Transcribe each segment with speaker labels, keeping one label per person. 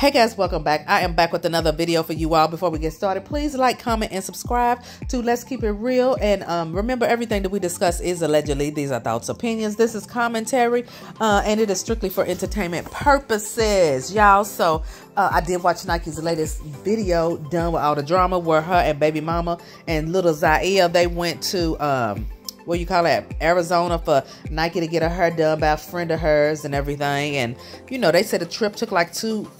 Speaker 1: Hey guys, welcome back. I am back with another video for you all. Before we get started, please like, comment, and subscribe to Let's Keep It Real. And um, remember, everything that we discuss is allegedly. These are thoughts, opinions. This is commentary, uh, and it is strictly for entertainment purposes, y'all. So uh, I did watch Nikee's latest video done with all the drama where her and baby mama and little Zaire, they went to... Um, what you call that Arizona for Nikee to get her hair done by a friend of hers and everything. And you know, they said the trip took like two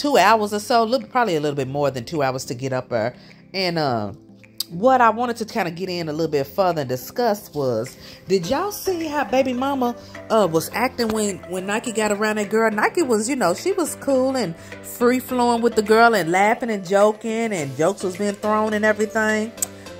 Speaker 1: two hours or so, probably a little bit more than two hours to get up there. And uh, what I wanted to kind of get in a little bit further and discuss was, did y'all see how baby mama uh, was acting when, when Nikee got around that girl? Nikee was, you know, she was cool and free flowing with the girl and laughing and joking and jokes was being thrown and everything.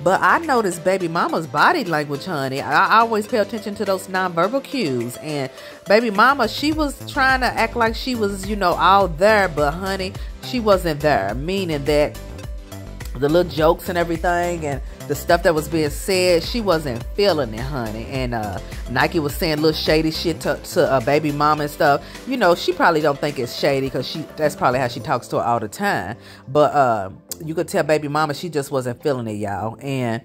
Speaker 1: But I noticed baby mama's body language, honey. I, I, always pay attention to those nonverbal cues. And baby mama, she was trying to act like she was, you know, all there. But honey, she wasn't there. Meaning that the little jokes and everything and the stuff that was being said, she wasn't feeling it, honey. And uh, Nikee was saying little shady shit to, to uh, baby mama and stuff. You know, she probably don't think it's shady because she that's probably how she talks to her all the time. But uh, you could tell baby mama she just wasn't feeling it, y'all. And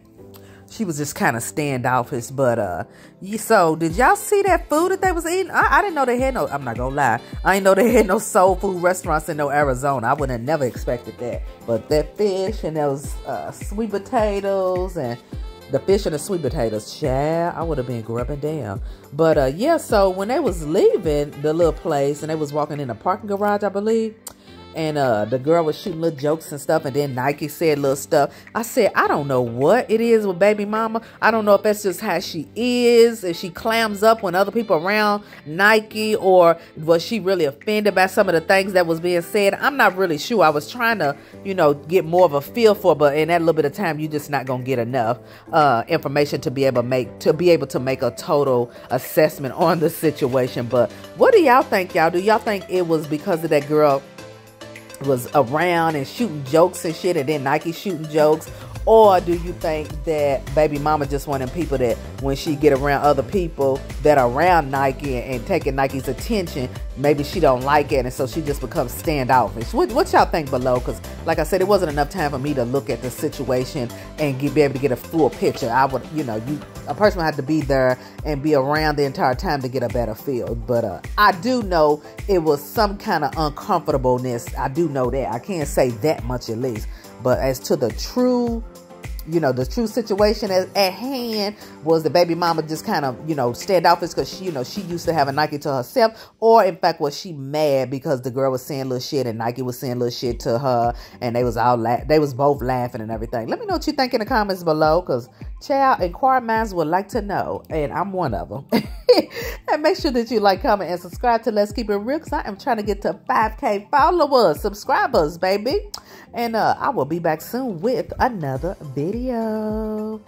Speaker 1: she was just kind of standoffish. But uh, so did y'all see that food that they was eating? I, I, didn't know they had no. I'm not gonna lie. I didn't know they had no soul food restaurants in no Arizona. I would have never expected that. But that fish and those uh, sweet potatoes and the fish and the sweet potatoes, child, I would have been grubbing down. But uh, yeah, so when they was leaving the little place and they was walking in the parking garage, I believe and uh, the girl was shooting little jokes and stuff, and then Nikee said little stuff. I said, I don't know what it is with baby mama. I don't know if that's just how she is, if she clams up when other people around Nikee, or was she really offended by some of the things that was being said. I'm not really sure. I was trying to, you know, get more of a feel for, but in that little bit of time, you're just not gonna get enough uh, information to be able to make to be able to make a total assessment on the situation. But what do y'all think, y'all? Do y'all think it was because of that girl? Was around and shooting jokes and shit and then Nikee shooting jokes or do you think that baby mama just wanting people that when she get around other people that are around Nikee and, and, taking Nikee's attention, maybe she don't like it and so she just becomes standoffish? What, what y'all think below? Because like I said, it wasn't enough time for me to look at the situation and get, be able to get a full picture. I would, you know, you a person would have to be there and be around the entire time to get a better feel. But uh, I do know it was some kind of uncomfortableness. I do know that. I can't say that much at least. But as to the true you know, the true situation at, at hand was the baby mama just kind of, you know, standoffish because she, you know, she used to have a Nikee to herself, or in fact, was she mad because the girl was saying little shit and Nikee was saying little shit to her, and they was all they was both laughing and everything. Let me know what you think in the comments below, because child, inquired minds would like to know, and I'm one of them. and make sure that you like, comment, and subscribe to Let's Keep It Real, because I am trying to get to 5K followers, subscribers, baby. And uh, I will be back soon with another video.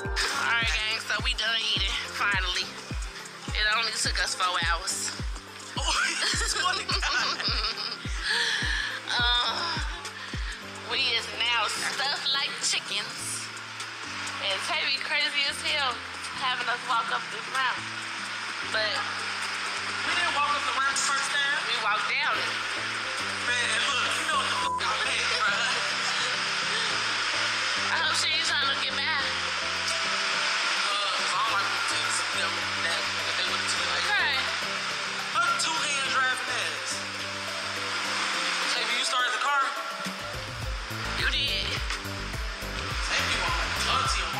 Speaker 2: Alright, gang, so we done eating, finally. It only took us four hours. uh, we is now stuffed like chickens. And Tavie crazy as hell having us walk up this mountain. But
Speaker 3: we didn't walk up the ramp first time.
Speaker 2: We walked down it.
Speaker 3: Man, look, you know what the f*** I made, bro.
Speaker 2: I hope she ain't trying to get mad.